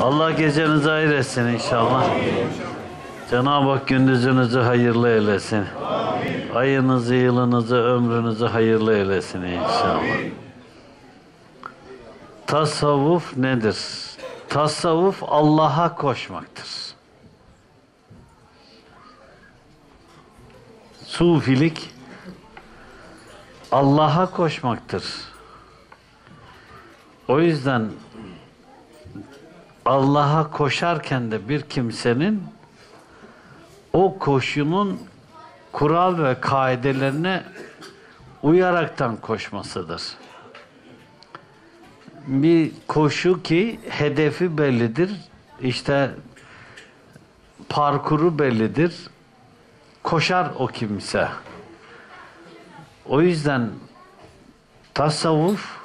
Allah gecenizi hayır etsin inşallah. Cenab-ı Hak gündüzünüzü hayırlı eylesin. Ayınızı, yılınızı, ömrünüzü hayırlı eylesin inşallah. Tasavvuf nedir? Tasavvuf Allah'a koşmaktır. Sufilik Allah'a koşmaktır. O yüzden Allah'a koşarken de bir kimsenin o koşunun kural ve kaidelerine uyaraktan koşmasıdır. Bir koşu ki hedefi bellidir. İşte parkuru bellidir. Koşar o kimse. O yüzden tasavvuf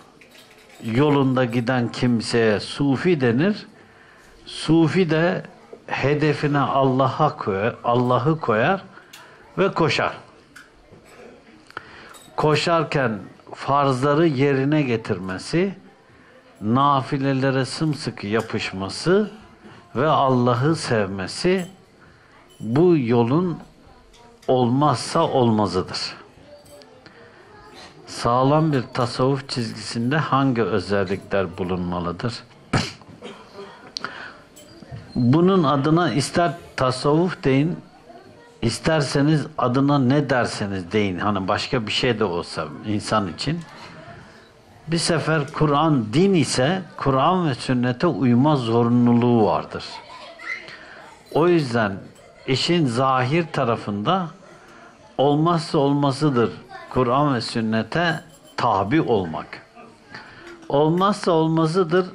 yolunda giden kimseye sufi denir. Sufi de hedefine Allah'a koyar, Allah'ı koyar ve koşar. Koşarken farzları yerine getirmesi, nafilelere sımsıkı yapışması ve Allah'ı sevmesi bu yolun olmazsa olmazıdır. Sağlam bir tasavvuf çizgisinde hangi özellikler bulunmalıdır? Bunun adına ister tasavvuf deyin, isterseniz adına ne derseniz deyin. Hani başka bir şey de olsa insan için. Bir sefer Kur'an din ise Kur'an ve sünnete uyma zorunluluğu vardır. O yüzden işin zahir tarafında olmazsa olmazıdır Kur'an ve sünnete tabi olmak. Olmazsa olmazıdır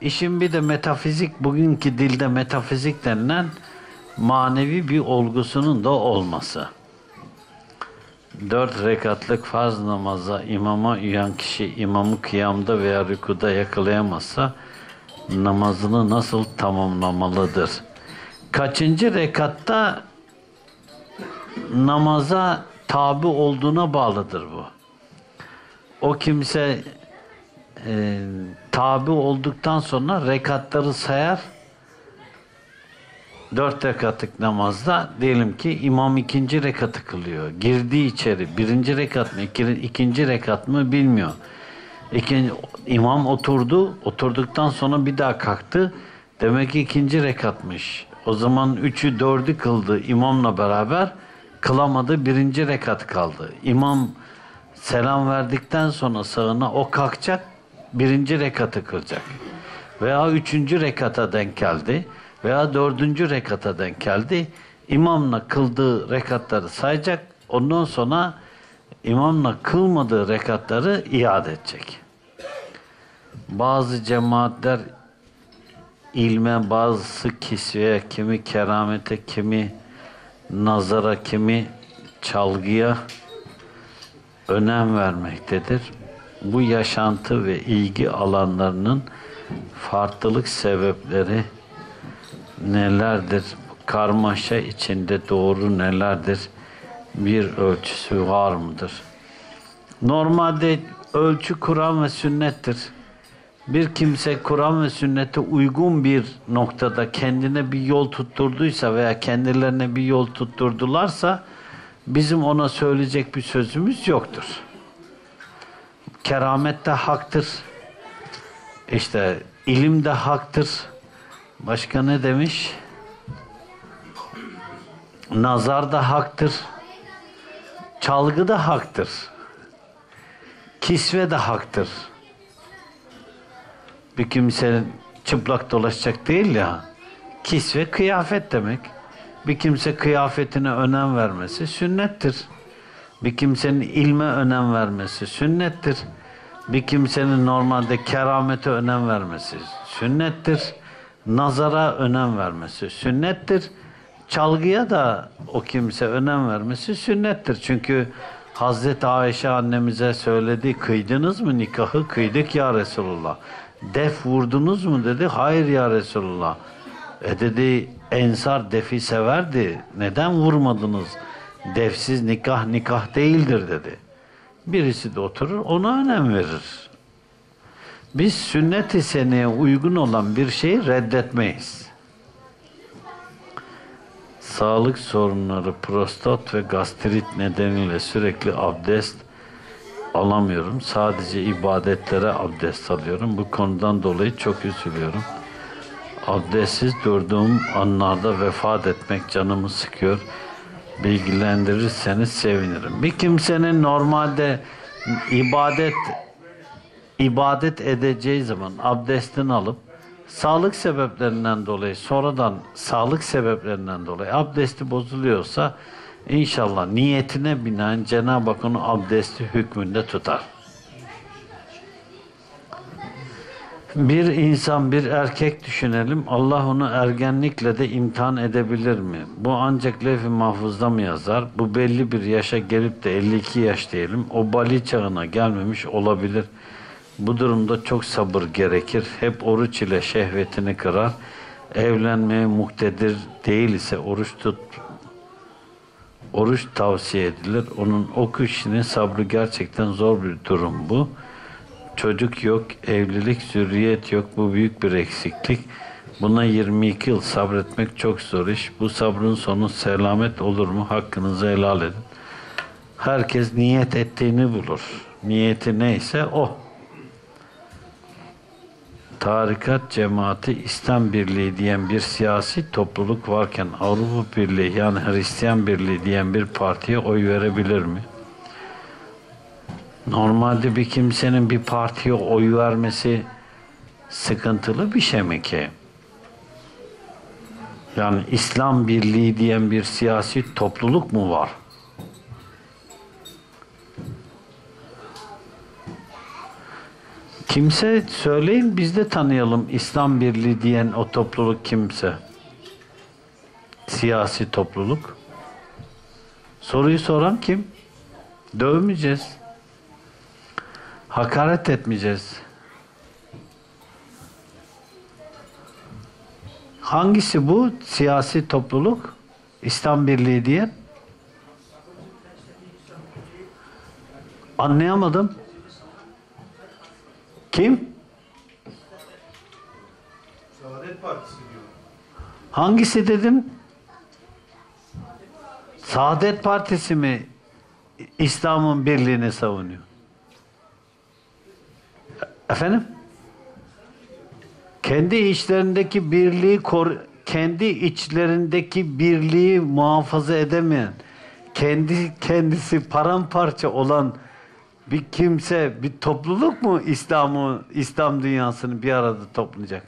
işin bir de metafizik, bugünkü dilde metafizik denilen manevi bir olgusunun da olması. Dört rekatlık farz namaza imama uyan kişi imamı kıyamda veya rükuda yakalayamazsa namazını nasıl tamamlamalıdır? Kaçıncı rekatta namaza tabi olduğuna bağlıdır bu. O kimse e, tabi olduktan sonra rekatları sayar. Dört rekatlık namazda diyelim ki imam ikinci rekatı kılıyor. Girdi içeri. Birinci rekat mı, iki, ikinci rekat mı bilmiyor. İkinci, imam oturdu. Oturduktan sonra bir daha kalktı. Demek ki ikinci rekatmış. O zaman üçü dördü kıldı imamla beraber. Kılamadı. Birinci rekat kaldı. İmam selam verdikten sonra sağına o kalkacak. Birinci rekatı kılacak. Veya üçüncü rekata denk geldi. Veya dördüncü rekata denk geldi. İmamla kıldığı rekatları sayacak. Ondan sonra imamla kılmadığı rekatları iade edecek. Bazı cemaatler ilme, bazısı kisveye, kimi keramete, kimi nazara, kimi çalgıya önem vermektedir. Bu yaşantı ve ilgi alanlarının farklılık sebepleri nelerdir? Karmaşa içinde doğru nelerdir? Bir ölçüsü var mıdır? Normalde ölçü Kur'an ve sünnettir. Bir kimse Kur'an ve sünnete uygun bir noktada kendine bir yol tutturduysa veya kendilerine bir yol tutturdularsa bizim ona söyleyecek bir sözümüz yoktur. Keramet de haktır. İşte ilim de haktır. Başka ne demiş? Nazar da haktır. Çalgı da haktır. Kisve de haktır. Bir kimsenin çıplak dolaşacak değil ya. Kisve kıyafet demek. Bir kimse kıyafetine önem vermesi sünnettir. Bir kimsenin ilme önem vermesi sünnettir. Bir kimsenin normalde keramete önem vermesi sünnettir. Nazara önem vermesi sünnettir. Çalgıya da o kimse önem vermesi sünnettir. Çünkü Hazreti Ayşe annemize söyledi, kıydınız mı nikahı? Kıydık ya Resulullah. Def vurdunuz mu dedi. Hayır ya Resulullah. E dedi ensar defi severdi. Neden vurmadınız? Defsiz nikah nikah değildir dedi. Birisi de oturur ona önem verir. Biz sünnet-i seneye uygun olan bir şeyi reddetmeyiz. Sağlık sorunları, prostat ve gastrit nedeniyle sürekli abdest alamıyorum. Sadece ibadetlere abdest alıyorum. Bu konudan dolayı çok üzülüyorum. Abdestsiz durduğum anlarda vefat etmek canımı sıkıyor. Bilgilendirirseniz sevinirim. Bir kimsenin normalde ibadet ibadet edeceği zaman abdestini alıp sağlık sebeplerinden dolayı sonradan sağlık sebeplerinden dolayı abdesti bozuluyorsa inşallah niyetine binaen Cenab-ı Hak onu abdesti hükmünde tutar. Bir insan, bir erkek düşünelim. Allah onu ergenlikle de imtihan edebilir mi? Bu ancak levh-i mahfuzda mı yazar? Bu belli bir yaşa gelip de 52 yaş diyelim. O bali çağına gelmemiş olabilir. Bu durumda çok sabır gerekir. Hep oruç ile şehvetini kırar. Evlenmeye muhtedir değil ise oruç tut oruç tavsiye edilir. Onun o kişinin sabrı gerçekten zor bir durum bu. Çocuk yok, evlilik, zürriyet yok. Bu büyük bir eksiklik. Buna 22 yıl sabretmek çok zor iş. Bu sabrın sonu selamet olur mu? Hakkınızı helal edin. Herkes niyet ettiğini bulur. Niyeti neyse o. Tarikat cemaati İslam Birliği diyen bir siyasi topluluk varken Avrupa Birliği yani Hristiyan Birliği diyen bir partiye oy verebilir mi? Normalde bir kimsenin bir partiye oy vermesi sıkıntılı bir şey mi ki? Yani İslam Birliği diyen bir siyasi topluluk mu var? Kimse söyleyin biz de tanıyalım İslam Birliği diyen o topluluk kimse. Siyasi topluluk. Soruyu soran kim? Dövmeyeceğiz. Hakaret etmeyeceğiz. Hangisi bu siyasi topluluk? İslam Birliği diyen? Anlayamadım. Kim? Saadet Partisi diyor. Hangisi dedim? Saadet Partisi mi İslam'ın birliğini savunuyor? Efendim? Kendi içlerindeki birliği kor kendi içlerindeki birliği muhafaza edemeyen, kendi kendisi paramparça olan bir kimse, bir topluluk mu İslam'ı, İslam dünyasını bir arada toplayacak?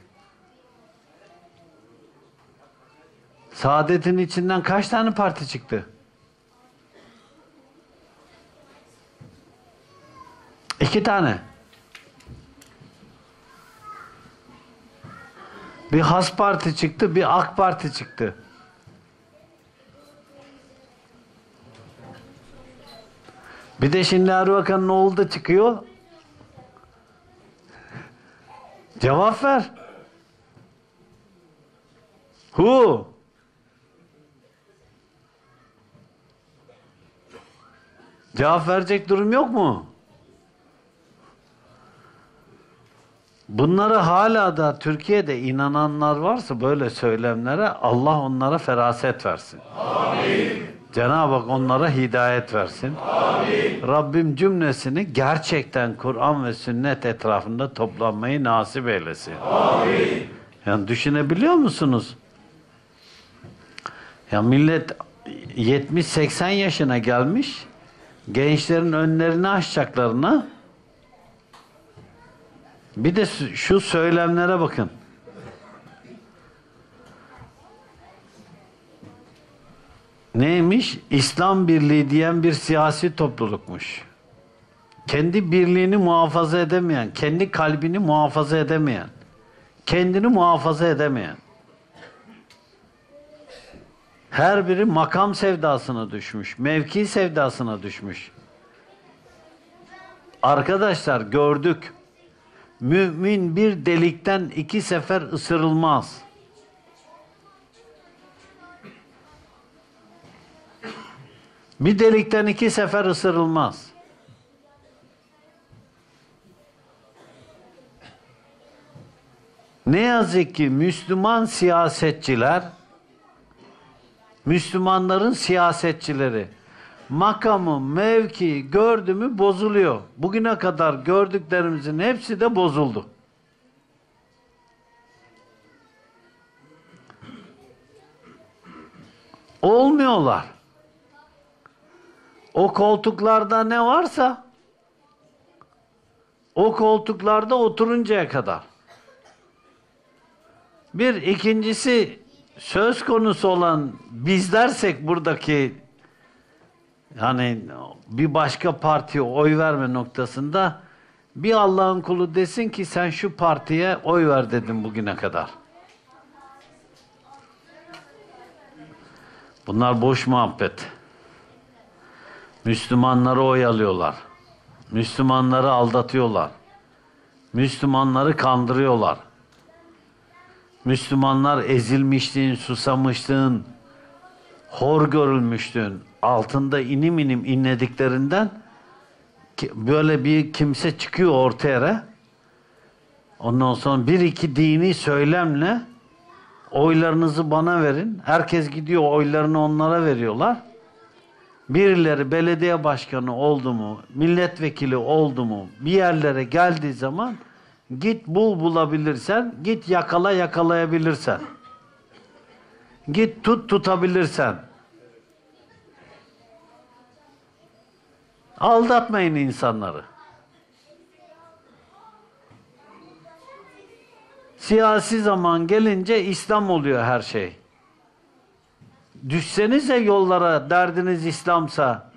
Saadet'in içinden kaç tane parti çıktı? İki tane. Bir Has Parti çıktı, bir AK Parti çıktı. Bir de şimdi Erbakan'ın oğlu da çıkıyor. Cevap ver. Hu. Cevap verecek durum yok mu? Bunları hala da Türkiye'de inananlar varsa böyle söylemlere Allah onlara feraset versin. Amin. Cenab-ı Hak onlara hidayet versin. Amin. Rabbim cümlesini gerçekten Kur'an ve sünnet etrafında toplanmayı nasip eylesin. Amin. Yani düşünebiliyor musunuz? Ya millet 70-80 yaşına gelmiş gençlerin önlerini açacaklarına bir de şu söylemlere bakın. Neymiş? İslam Birliği diyen bir siyasi toplulukmuş. Kendi birliğini muhafaza edemeyen, kendi kalbini muhafaza edemeyen, kendini muhafaza edemeyen. Her biri makam sevdasına düşmüş, mevki sevdasına düşmüş. Arkadaşlar gördük. Mümin bir delikten iki sefer ısırılmaz. Bir delikten iki sefer ısırılmaz. Ne yazık ki Müslüman siyasetçiler, Müslümanların siyasetçileri makamı, mevki gördü mü bozuluyor. Bugüne kadar gördüklerimizin hepsi de bozuldu. Olmuyorlar. O koltuklarda ne varsa o koltuklarda oturuncaya kadar. Bir ikincisi söz konusu olan bizlersek buradaki yani bir başka partiye oy verme noktasında bir Allah'ın kulu desin ki sen şu partiye oy ver dedim bugüne kadar. Bunlar boş muhabbet. Müslümanları oyalıyorlar. Müslümanları aldatıyorlar. Müslümanları kandırıyorlar. Müslümanlar ezilmişliğin, susamışlığın, hor görülmüşlüğün altında inim inim inlediklerinden böyle bir kimse çıkıyor ortaya. Ondan sonra bir iki dini söylemle oylarınızı bana verin. Herkes gidiyor oylarını onlara veriyorlar. Birileri belediye başkanı oldu mu, milletvekili oldu mu, bir yerlere geldiği zaman git bul bulabilirsen, git yakala yakalayabilirsen. Git tut tutabilirsen. Aldatmayın insanları. Siyasi zaman gelince İslam oluyor her şey. Düşsenize yollara derdiniz İslamsa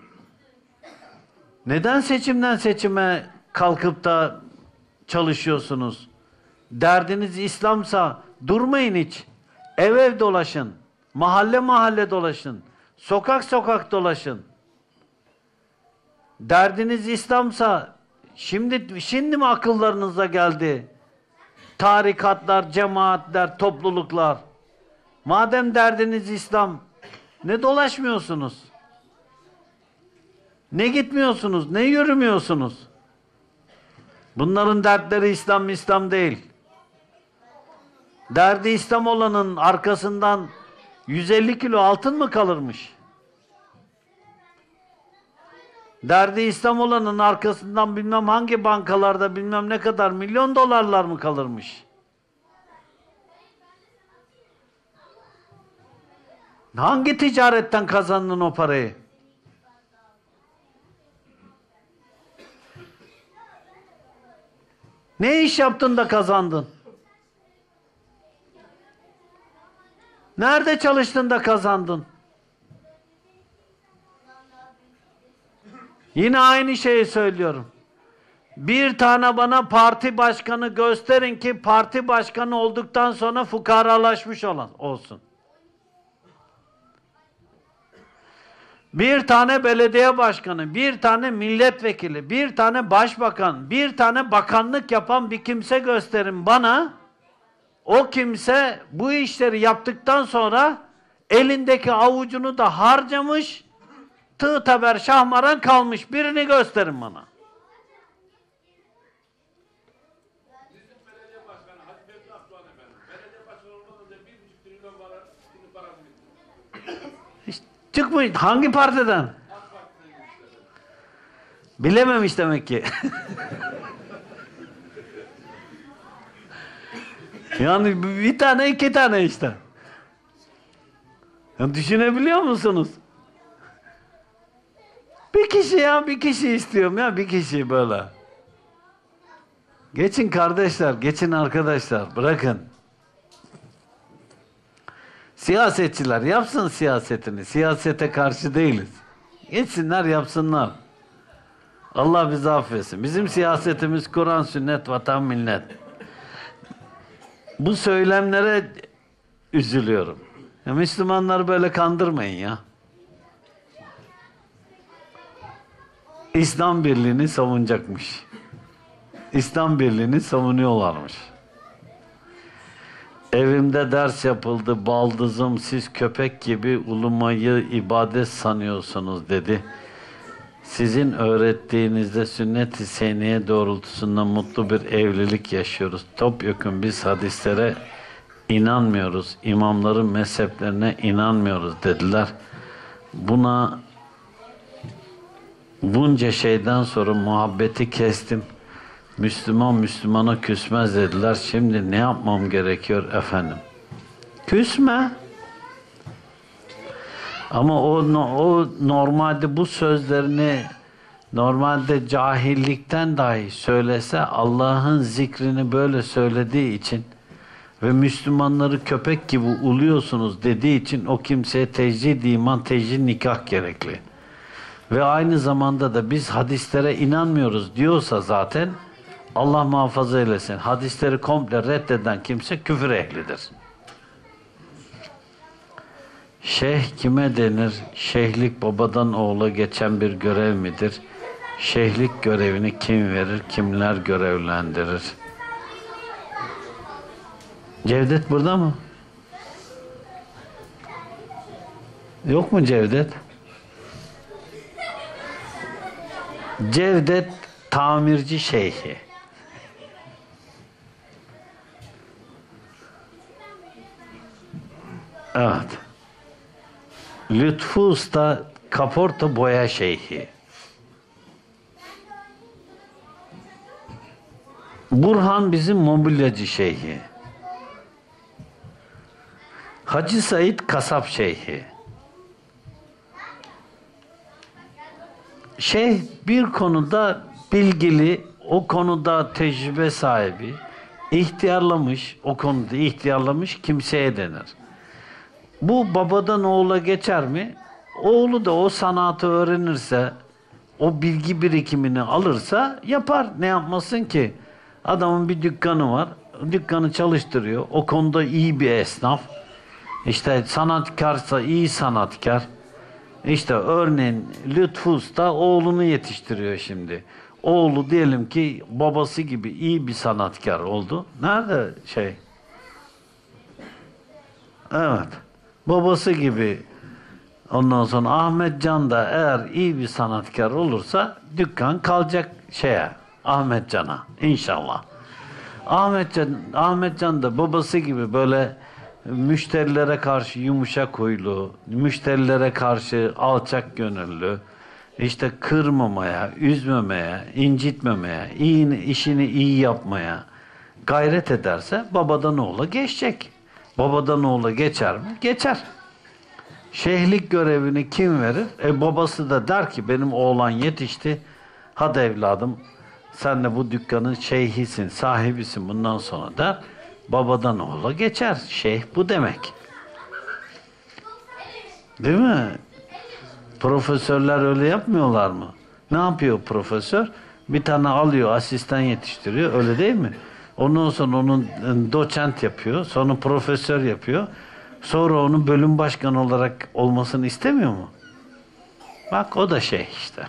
neden seçimden seçime kalkıp da çalışıyorsunuz? Derdiniz İslamsa durmayın hiç. Ev ev dolaşın. Mahalle mahalle dolaşın. Sokak sokak dolaşın. Derdiniz İslamsa şimdi şimdi mi akıllarınıza geldi? Tarikatlar, cemaatler, topluluklar. Madem derdiniz İslam, ne dolaşmıyorsunuz? Ne gitmiyorsunuz? Ne yürümüyorsunuz? Bunların dertleri İslam İslam değil. Derdi İslam olanın arkasından 150 kilo altın mı kalırmış? Derdi İslam olanın arkasından bilmem hangi bankalarda bilmem ne kadar milyon dolarlar mı kalırmış? Hangi ticaretten kazandın o parayı? Ne iş yaptın da kazandın? Nerede çalıştın da kazandın? Yine aynı şeyi söylüyorum. Bir tane bana parti başkanı gösterin ki parti başkanı olduktan sonra fukaralaşmış olan olsun. Bir tane belediye başkanı, bir tane milletvekili, bir tane başbakan, bir tane bakanlık yapan bir kimse gösterin bana. O kimse bu işleri yaptıktan sonra elindeki avucunu da harcamış, tığ taber şahmaran kalmış birini gösterin bana. Çıkmış. Hangi partiden? Bilememiş demek ki. yani bir tane iki tane işte. Ya düşünebiliyor musunuz? Bir kişi ya bir kişi istiyorum ya bir kişi böyle. Geçin kardeşler, geçin arkadaşlar, bırakın. Siyasetçiler yapsın siyasetini. Siyasete karşı değiliz. Geçsinler yapsınlar. Allah bizi affetsin. Bizim siyasetimiz Kur'an, sünnet, vatan, millet. Bu söylemlere üzülüyorum. Ya Müslümanları böyle kandırmayın ya. İslam birliğini savunacakmış. İslam birliğini savunuyorlarmış. Evimde ders yapıldı baldızım siz köpek gibi ulumayı ibadet sanıyorsunuz dedi. Sizin öğrettiğinizde sünnet-i seniye doğrultusunda mutlu bir evlilik yaşıyoruz. Topyekun biz hadislere inanmıyoruz. İmamların mezheplerine inanmıyoruz dediler. Buna bunca şeyden sonra muhabbeti kestim. Müslüman Müslümana küsmez dediler. Şimdi ne yapmam gerekiyor efendim? Küsme. Ama o, o normalde bu sözlerini normalde cahillikten dahi söylese Allah'ın zikrini böyle söylediği için ve Müslümanları köpek gibi uluyorsunuz dediği için o kimseye tecrid iman, tecrid nikah gerekli. Ve aynı zamanda da biz hadislere inanmıyoruz diyorsa zaten Allah muhafaza eylesin. Hadisleri komple reddeden kimse küfür ehlidir. Şeyh kime denir? Şeyhlik babadan oğula geçen bir görev midir? Şeyhlik görevini kim verir? Kimler görevlendirir? Cevdet burada mı? Yok mu Cevdet? Cevdet tamirci şeyhi. Evet. Lütfü Usta kaporta boya şeyhi. Burhan bizim mobilyacı şeyhi. Hacı Said kasap şeyhi. Şeyh bir konuda bilgili, o konuda tecrübe sahibi, ihtiyarlamış, o konuda ihtiyarlamış kimseye denir. Bu babadan oğula geçer mi? Oğlu da o sanatı öğrenirse, o bilgi birikimini alırsa yapar. Ne yapmasın ki? Adamın bir dükkanı var. Dükkanı çalıştırıyor. O konuda iyi bir esnaf. İşte sanatkarsa iyi sanatkar. İşte örneğin Lütfü Usta oğlunu yetiştiriyor şimdi. Oğlu diyelim ki babası gibi iyi bir sanatkar oldu. Nerede şey? Evet. Babası gibi ondan sonra Ahmet Can da eğer iyi bir sanatkar olursa dükkan kalacak şeye Ahmet Can'a inşallah. Ahmet Can, Ahmet Can da babası gibi böyle müşterilere karşı yumuşak huylu, müşterilere karşı alçak gönüllü, işte kırmamaya, üzmemeye, incitmemeye, iyi, işini iyi yapmaya gayret ederse babadan oğula geçecek. Babadan oğula geçer mi? Geçer. Şeyhlik görevini kim verir? E babası da der ki benim oğlan yetişti. Hadi evladım sen de bu dükkanın şeyhisin, sahibisin bundan sonra der. Babadan oğula geçer. Şeyh bu demek. Değil mi? Profesörler öyle yapmıyorlar mı? Ne yapıyor profesör? Bir tane alıyor, asistan yetiştiriyor. Öyle değil mi? Ondan sonra onun e, doçent yapıyor. Sonra profesör yapıyor. Sonra onun bölüm başkanı olarak olmasını istemiyor mu? Bak o da şey işte.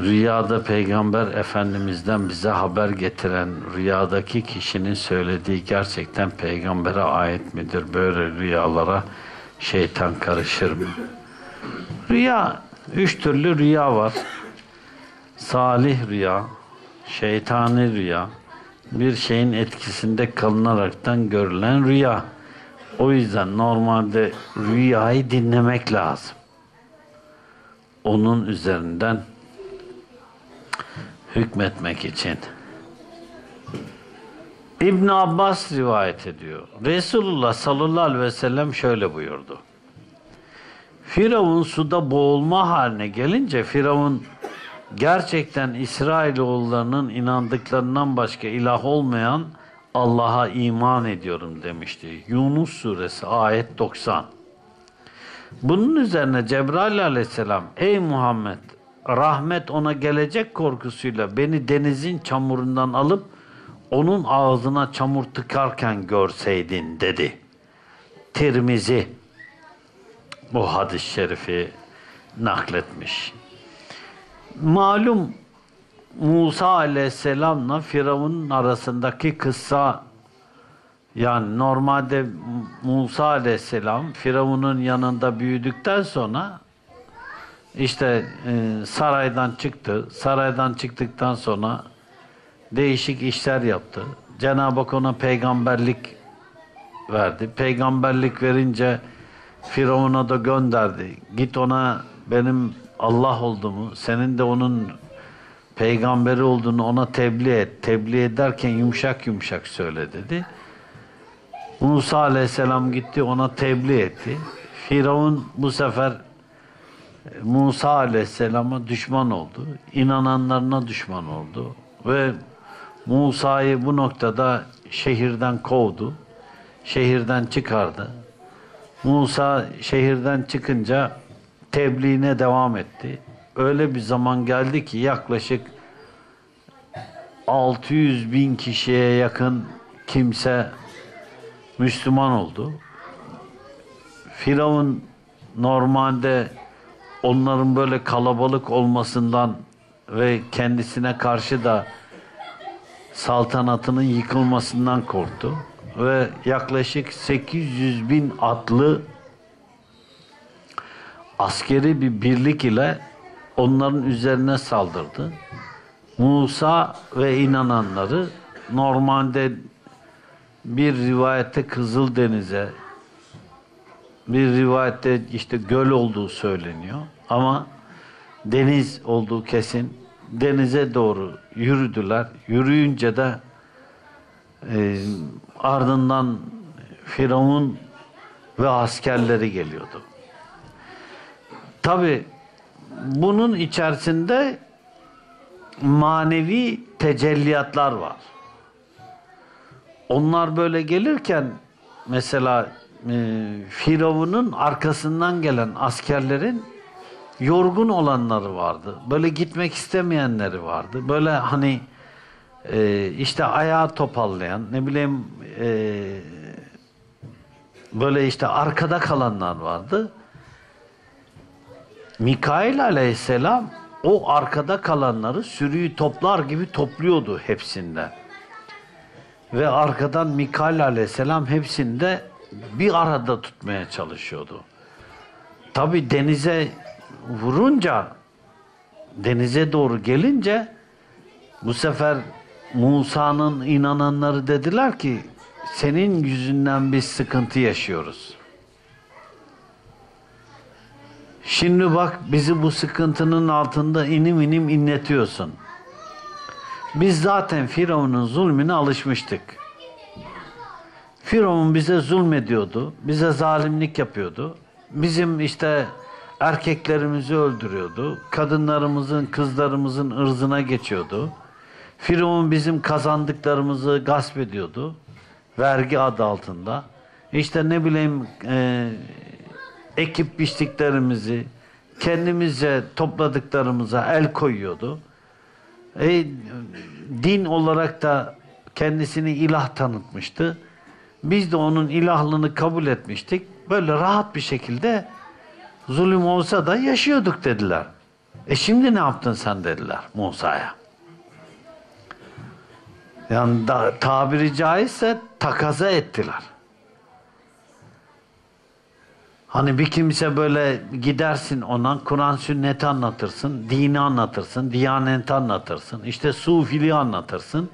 Rüyada Peygamber Efendimiz'den bize haber getiren rüyadaki kişinin söylediği gerçekten peygambere ait midir? Böyle rüyalara şeytan karışır mı? Rüya, üç türlü rüya var. Salih rüya, şeytani rüya, bir şeyin etkisinde kalınaraktan görülen rüya. O yüzden normalde rüyayı dinlemek lazım. Onun üzerinden hükmetmek için. İbn Abbas rivayet ediyor. Resulullah sallallahu aleyhi ve sellem şöyle buyurdu. Firavun suda boğulma haline gelince Firavun gerçekten İsrailoğullarının inandıklarından başka ilah olmayan Allah'a iman ediyorum demişti. Yunus suresi ayet 90. Bunun üzerine Cebrail aleyhisselam ey Muhammed rahmet ona gelecek korkusuyla beni denizin çamurundan alıp onun ağzına çamur tıkarken görseydin dedi. Tirmizi bu hadis-i şerifi nakletmiş. Malum Musa aleyhisselamla Firavun'un arasındaki kıssa Yani normalde Musa aleyhisselam Firavun'un yanında büyüdükten sonra işte e, saraydan çıktı. Saraydan çıktıktan sonra değişik işler yaptı. Cenab-ı Hak ona peygamberlik verdi. Peygamberlik verince Firavun'a da gönderdi. Git ona benim Allah olduğumu, senin de onun peygamberi olduğunu ona tebliğ et. Tebliğ ederken yumuşak yumuşak söyle dedi. Musa aleyhisselam gitti ona tebliğ etti. Firavun bu sefer Musa aleyhisselama düşman oldu. İnananlarına düşman oldu. Ve Musa'yı bu noktada şehirden kovdu. Şehirden çıkardı. Musa şehirden çıkınca tebliğine devam etti. Öyle bir zaman geldi ki yaklaşık 600 bin kişiye yakın kimse Müslüman oldu. Firavun normalde onların böyle kalabalık olmasından ve kendisine karşı da saltanatının yıkılmasından korktu. Ve yaklaşık 800 bin atlı askeri bir birlik ile onların üzerine saldırdı. Musa ve inananları normalde bir rivayette Kızıldeniz'e bir rivayette işte göl olduğu söyleniyor ama deniz olduğu kesin denize doğru yürüdüler. Yürüyünce de e, ardından Firavun ve askerleri geliyordu. Tabi bunun içerisinde manevi tecelliyatlar var. Onlar böyle gelirken mesela e, Firavun'un arkasından gelen askerlerin yorgun olanları vardı. Böyle gitmek istemeyenleri vardı. Böyle hani e, işte ayağı topallayan ne bileyim e, böyle işte arkada kalanlar vardı. Mikail aleyhisselam o arkada kalanları sürüyü toplar gibi topluyordu hepsinden. Ve arkadan Mikail aleyhisselam hepsini de bir arada tutmaya çalışıyordu. Tabi denize vurunca denize doğru gelince bu sefer Musa'nın inananları dediler ki senin yüzünden biz sıkıntı yaşıyoruz. Şimdi bak bizi bu sıkıntının altında inim inim inletiyorsun. Biz zaten Firavun'un zulmüne alışmıştık. Firavun bize zulmediyordu, bize zalimlik yapıyordu. Bizim işte erkeklerimizi öldürüyordu, kadınlarımızın, kızlarımızın ırzına geçiyordu. Firavun bizim kazandıklarımızı gasp ediyordu, vergi adı altında. İşte ne bileyim e, ekip biçtiklerimizi, kendimizce topladıklarımıza el koyuyordu. E, din olarak da kendisini ilah tanıtmıştı. Biz de onun ilahlığını kabul etmiştik. Böyle rahat bir şekilde zulüm olsa da yaşıyorduk dediler. E şimdi ne yaptın sen dediler Musa'ya. Yani da, tabiri caizse takaza ettiler. Hani bir kimse böyle gidersin ona Kur'an sünneti anlatırsın, dini anlatırsın, diyaneti anlatırsın, işte sufiliği anlatırsın.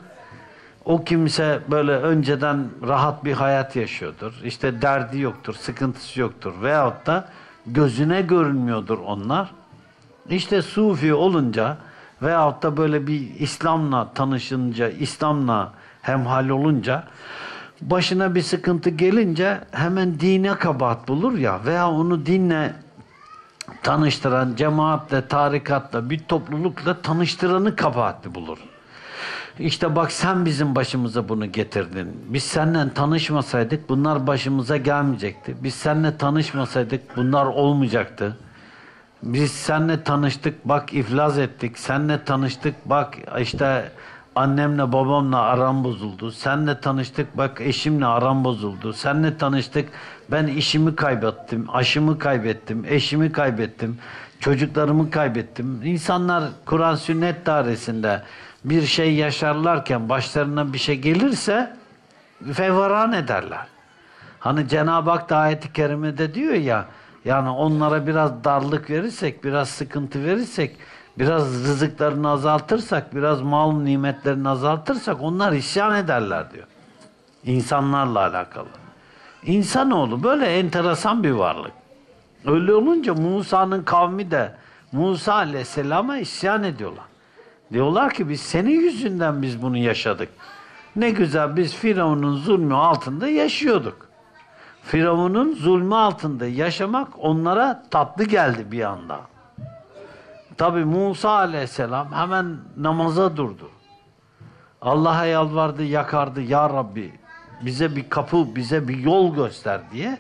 O kimse böyle önceden rahat bir hayat yaşıyordur. İşte derdi yoktur, sıkıntısı yoktur. Veyahut da gözüne görünmüyordur onlar. İşte sufi olunca veyahut da böyle bir İslam'la tanışınca, İslam'la hemhal olunca başına bir sıkıntı gelince hemen dine kabahat bulur ya veya onu dinle tanıştıran cemaatle, tarikatla, bir toplulukla tanıştıranı kabahatli bulur. İşte bak sen bizim başımıza bunu getirdin. Biz seninle tanışmasaydık bunlar başımıza gelmeyecekti. Biz seninle tanışmasaydık bunlar olmayacaktı. Biz seninle tanıştık bak iflas ettik. Seninle tanıştık bak işte annemle babamla aram bozuldu. Seninle tanıştık bak eşimle aram bozuldu. Seninle tanıştık ben işimi kaybettim, aşımı kaybettim, eşimi kaybettim, çocuklarımı kaybettim. İnsanlar Kur'an sünnet dairesinde bir şey yaşarlarken başlarına bir şey gelirse fevran ederler. Hani Cenab-ı Hak da ayet-i kerimede diyor ya yani onlara biraz darlık verirsek, biraz sıkıntı verirsek, biraz rızıklarını azaltırsak, biraz mal nimetlerini azaltırsak onlar isyan ederler diyor. İnsanlarla alakalı. İnsanoğlu böyle enteresan bir varlık. Öyle olunca Musa'nın kavmi de Musa aleyhisselama isyan ediyorlar. Diyorlar ki biz senin yüzünden biz bunu yaşadık. Ne güzel biz Firavun'un zulmü altında yaşıyorduk. Firavun'un zulmü altında yaşamak onlara tatlı geldi bir anda. Tabi Musa aleyhisselam hemen namaza durdu. Allah'a yalvardı, yakardı. Ya Rabbi bize bir kapı, bize bir yol göster diye.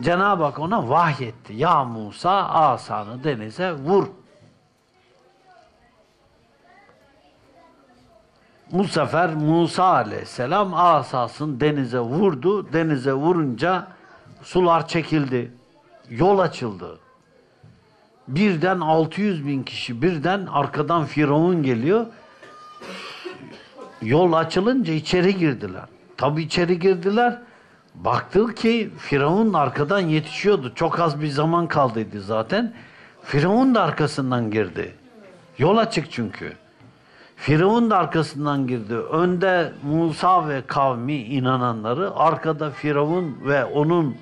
Cenab-ı Hak ona vahyetti. Ya Musa asanı denize vur. Bu sefer Musa aleyhisselam asasını denize vurdu. Denize vurunca sular çekildi. Yol açıldı. Birden 600 bin kişi birden arkadan Firavun geliyor. Yol açılınca içeri girdiler. Tabi içeri girdiler. Baktı ki Firavun arkadan yetişiyordu. Çok az bir zaman kaldıydı zaten. Firavun da arkasından girdi. Yol açık çünkü. Firavun da arkasından girdi. Önde Musa ve kavmi inananları, arkada Firavun ve onun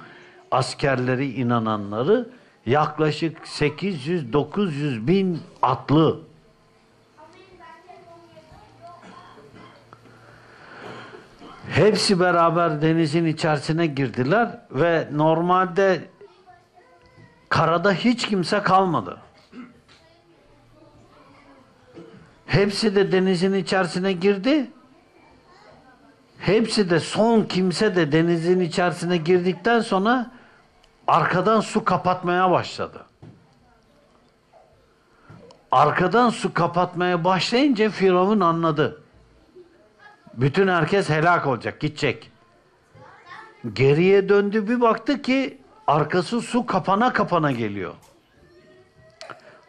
askerleri inananları yaklaşık 800-900 bin atlı. Hepsi beraber denizin içerisine girdiler ve normalde karada hiç kimse kalmadı. Hepsi de denizin içerisine girdi. Hepsi de son kimse de denizin içerisine girdikten sonra arkadan su kapatmaya başladı. Arkadan su kapatmaya başlayınca Firavun anladı. Bütün herkes helak olacak, gidecek. Geriye döndü bir baktı ki arkası su kapana kapana geliyor.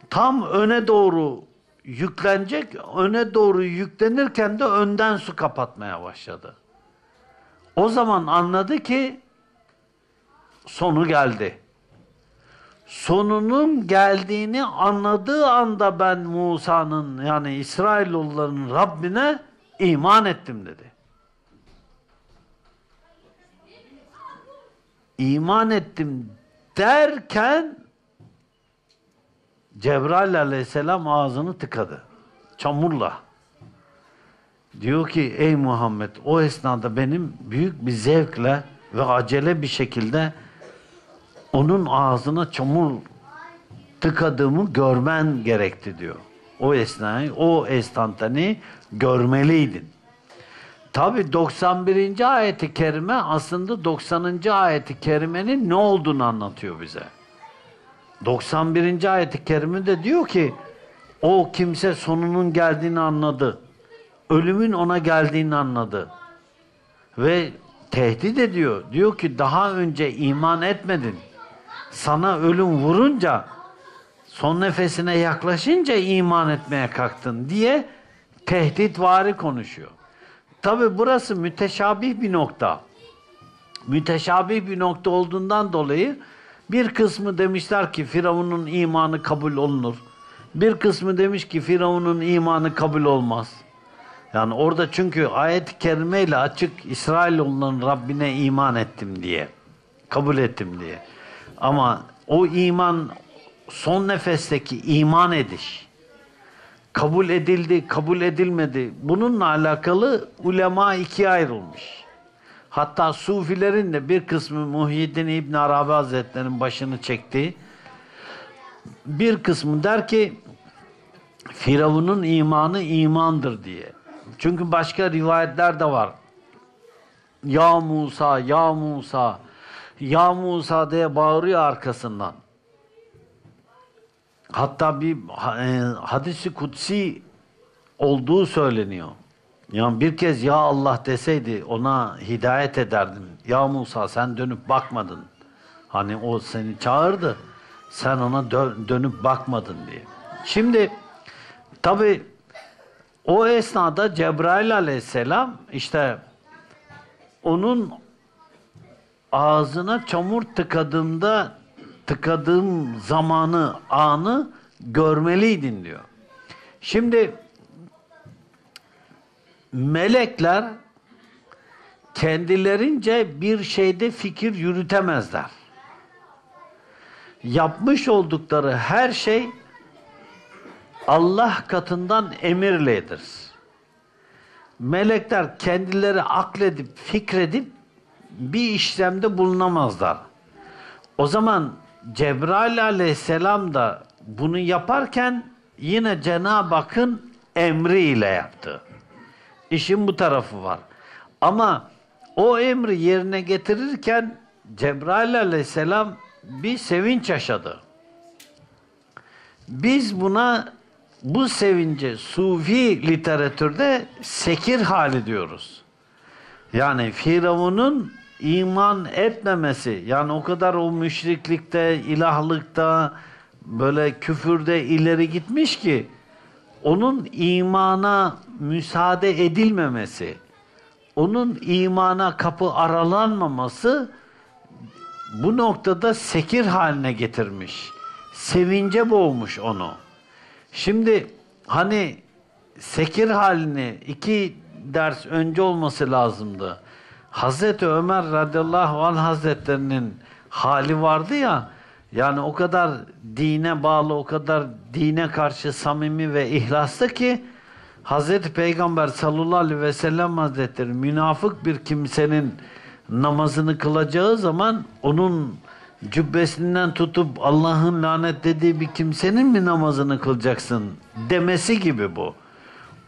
Tam öne doğru yüklenecek, öne doğru yüklenirken de önden su kapatmaya başladı. O zaman anladı ki sonu geldi. Sonunun geldiğini anladığı anda ben Musa'nın yani İsrailoğullarının Rabbine iman ettim dedi. İman ettim derken Cebrail aleyhisselam ağzını tıkadı. Çamurla. Diyor ki ey Muhammed o esnada benim büyük bir zevkle ve acele bir şekilde onun ağzına çamur tıkadığımı görmen gerekti diyor. O esnayı, o estantani görmeliydin. Tabi 91. ayeti kerime aslında 90. ayeti kerimenin ne olduğunu anlatıyor bize. 91. ayeti kerimede diyor ki o kimse sonunun geldiğini anladı. Ölümün ona geldiğini anladı. Ve tehdit ediyor. Diyor ki daha önce iman etmedin. Sana ölüm vurunca son nefesine yaklaşınca iman etmeye kalktın diye tehditvari konuşuyor. Tabi burası müteşabih bir nokta. Müteşabih bir nokta olduğundan dolayı bir kısmı demişler ki Firavun'un imanı kabul olunur. Bir kısmı demiş ki Firavun'un imanı kabul olmaz. Yani orada çünkü ayet-i kerimeyle açık İsrailoğullarının Rabbine iman ettim diye. Kabul ettim diye. Ama o iman son nefesteki iman ediş kabul edildi, kabul edilmedi. Bununla alakalı ulema ikiye ayrılmış. Hatta Sufilerin de bir kısmı Muhyiddin İbn Arabi Hazretleri'nin başını çekti. Bir kısmı der ki Firavun'un imanı imandır diye. Çünkü başka rivayetler de var. Ya Musa, ya Musa, ya Musa diye bağırıyor arkasından. Hatta bir e, hadisi kutsi olduğu söyleniyor. Yani bir kez ya Allah deseydi ona hidayet ederdim. Ya Musa sen dönüp bakmadın. Hani o seni çağırdı. Sen ona dö- dönüp bakmadın diye. Şimdi tabi o esnada Cebrail aleyhisselam işte onun ağzına çamur tıkadığımda tıkadığım zamanı, anı görmeliydin diyor. Şimdi melekler kendilerince bir şeyde fikir yürütemezler. Yapmış oldukları her şey Allah katından emirledir. Melekler kendileri akledip, fikredip bir işlemde bulunamazlar. O zaman Cebrail aleyhisselam da bunu yaparken yine Cenab-ı Hakk'ın emriyle yaptı. İşin bu tarafı var. Ama o emri yerine getirirken Cebrail aleyhisselam bir sevinç yaşadı. Biz buna bu sevince sufi literatürde sekir hali diyoruz. Yani Firavun'un iman etmemesi, yani o kadar o müşriklikte, ilahlıkta, böyle küfürde ileri gitmiş ki, onun imana müsaade edilmemesi, onun imana kapı aralanmaması bu noktada sekir haline getirmiş. Sevince boğmuş onu. Şimdi hani sekir halini iki ders önce olması lazımdı. Hazreti Ömer radıyallahu anh hazretlerinin hali vardı ya yani o kadar dine bağlı o kadar dine karşı samimi ve ihlaslı ki Hazreti Peygamber sallallahu aleyhi ve sellem hazretleri münafık bir kimsenin namazını kılacağı zaman onun cübbesinden tutup Allah'ın lanetlediği bir kimsenin mi namazını kılacaksın demesi gibi bu.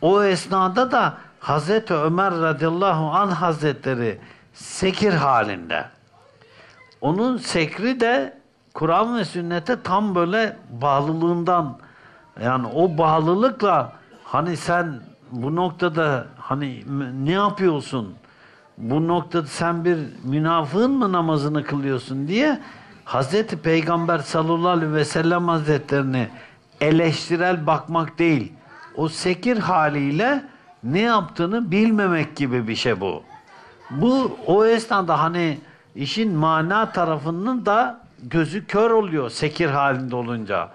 O esnada da Hazreti Ömer radıyallahu anh hazretleri sekir halinde. Onun sekri de Kur'an ve sünnete tam böyle bağlılığından yani o bağlılıkla hani sen bu noktada hani ne yapıyorsun? Bu noktada sen bir münafığın mı namazını kılıyorsun diye Hazreti Peygamber sallallahu aleyhi ve sellem hazretlerini eleştirel bakmak değil. O sekir haliyle ne yaptığını bilmemek gibi bir şey bu. Bu o esnada hani işin mana tarafının da gözü kör oluyor sekir halinde olunca.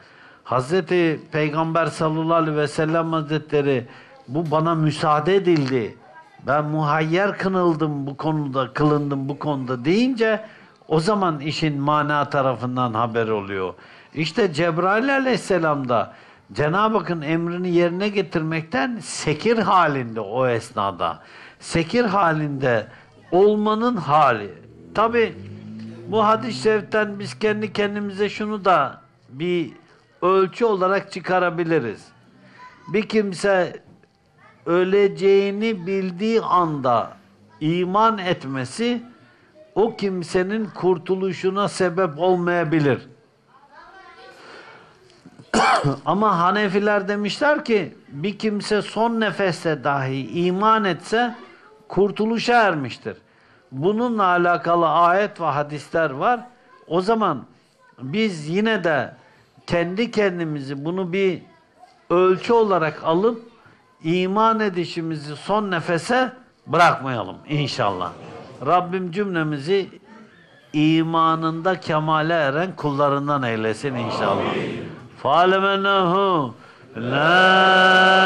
Hazreti Peygamber sallallahu aleyhi ve sellem hazretleri bu bana müsaade edildi. Ben muhayyer kınıldım bu konuda, kılındım bu konuda deyince o zaman işin mana tarafından haber oluyor. İşte Cebrail aleyhisselam da Cenab-ı Hakk'ın emrini yerine getirmekten sekir halinde o esnada. Sekir halinde olmanın hali. Tabi bu hadis-i şeriften biz kendi kendimize şunu da bir ölçü olarak çıkarabiliriz. Bir kimse öleceğini bildiği anda iman etmesi o kimsenin kurtuluşuna sebep olmayabilir. Ama Hanefiler demişler ki bir kimse son nefeste dahi iman etse kurtuluşa ermiştir. Bununla alakalı ayet ve hadisler var. O zaman biz yine de kendi kendimizi bunu bir ölçü olarak alıp iman edişimizi son nefese bırakmayalım inşallah. Rabbim cümlemizi imanında kemale eren kullarından eylesin inşallah. Fâlemennehu la